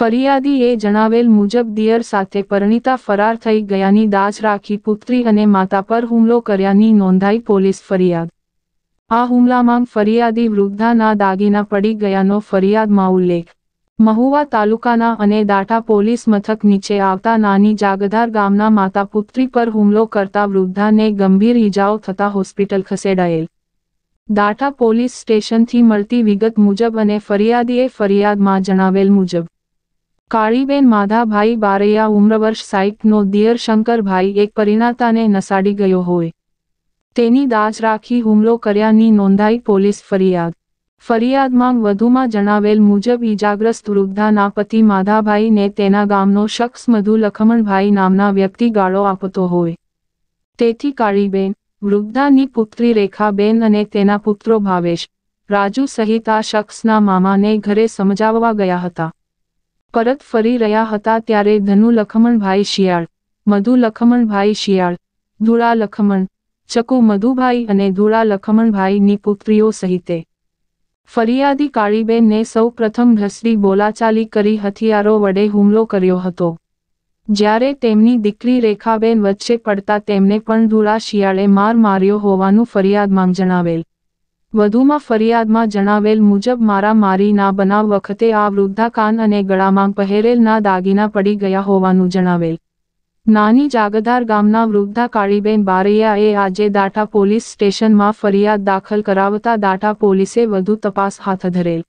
ફરિયાદીએ જણાવેલ મુજબ દિયર સાથે પરિણીતા ફરાર થઈ ગયાની દાજ રાખી પુત્રી અને માતા પર હુમલો કર્યાની નોંધાઈ પોલીસ ફરિયાદ. આ હુમલામાં ફરિયાદી વૃદ્ધાના દાગીના પડી ગયાનો ફરિયાદમાં ઉલ્લેખ. મહુવા તાલુકાના અને દાટા પોલીસ મથક નીચે આવતા નાની જાગધાર ગામના માતા પુત્રી પર હુમલો કરતા વૃદ્ધાને ગંભીર ઈજાઓ થતા હોસ્પિટલ ખસેડાયેલ. દાટા પોલીસ સ્ટેશનથી મળતી વિગત મુજબ અને ફરિયાદીએ ફરિયાદમાં જણાવેલ મુજબ કાળીબેન માધાભાઈ બારૈયા ઉમ્રવર્ષ સાઈઠનો દિયર શંકરભાઈ એક પરિણાતાને નસાડી ગયો હોય. તેની દાજ રાખી હુમલો કર્યાની નોંધાઈ પોલીસ ફરિયાદ. ફરિયાદમાં વધુમાં જણાવેલ મુજબ ઈજાગ્રસ્ત વૃદ્ધાના પતિ માધાભાઈને તેના ગામનો શખ્સ મધુ લખમણભાઈ નામના વ્યક્તિ ગાળો આપતો હોય. તેથી કાળીબેન, વૃદ્ધાની પુત્રી રેખાબેન અને તેના પુત્રો ભાવેશ, રાજુ સહિત આ શખ્સના મામાને ઘરે સમજાવવા ગયા હતા. પરત ફરી રહ્યા હતા ત્યારે ધનુ લખમણભાઈ શિયાળ, મધુ લખમણભાઈ શિયાળ, ધુળા લખમણ, ચકુ મધુભાઈ અને ધુળા લખમણભાઈની પુત્રીઓ સહિતે. ફરિયાદી કાળીબેનને સૌ પ્રથમ ઢસડી બોલાચાલી કરી હથિયારો વડે હુમલો કર્યો હતો. જ્યારે તેમની દીકરી રેખાબેન વચ્ચે પડતા તેમને પણ ધૂળા શિયાળે માર માર્યો હોવાનું ફરિયાદમાં જણાવેલ. વધુમાં ફરિયાદમાં જણાવેલ મુજબ, મારા મારીના બનાવ વખતે આ વૃદ્ધા કાન અને ગળામાં પહેરેલના દાગીના પડી ગયા હોવાનું જણાવેલ. નાની જાગધાર ગામના વૃદ્ધા કાળીબેન બારૈયાએ આજે દાટા પોલીસ સ્ટેશનમાં ફરિયાદ દાખલ કરાવતા દાટા પોલીસે વધુ તપાસ હાથ ધરેલ.